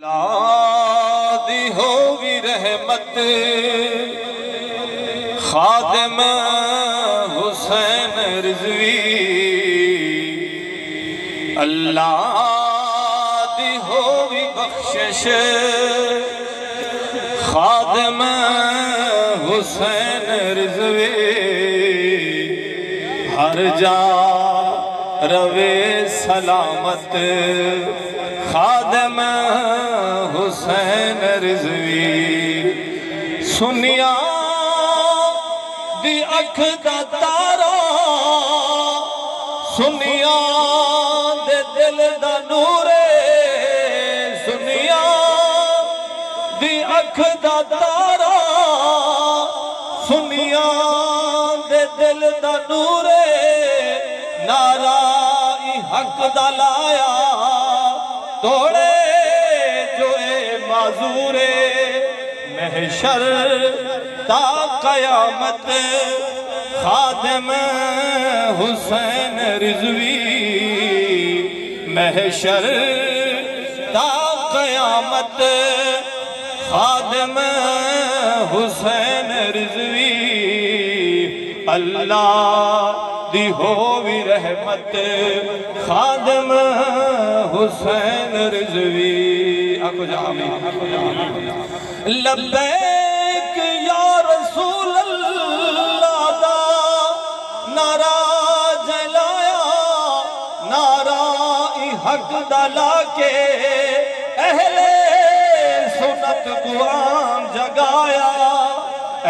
लादी होगी रहमत। खादम हुसैन रिजवी। अल्लाह दी होगी बख्शिश। खादम हुसैन रिजवी। हर जा रवे सलामत। खादम हुसैन रिजवी सुनिया दी अख दा तारा सुनिया दे दिल दा नूरे सुनिया दी अख दा तारा सुनिया दे दिल दा नूरे नारा हक दा लाया तोड़े जो ए माजूरे महशर ता कयामत, खादम हुसैन रिजवी महशर ता कयामत, खादम हुसैन रिजवी। अल्लाह दी हो भी रहमत, खादम हुसैन रिजवी। आको जा लब्बैक या रसूल अल्लाह दा नारा जलाया नारा हक दा लाके अहले सुनत गुआम जगाया।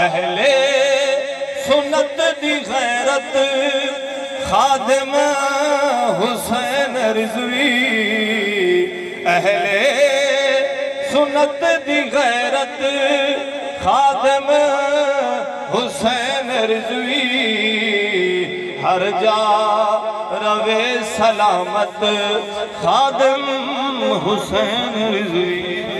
अहले सुनत दी गैरत, खादम हुसैन रिजवी। अहले सुनत दी गैरत खादम हुसैन रिजवी। हर जा रवे सलामत खादम हुसैन रिजवी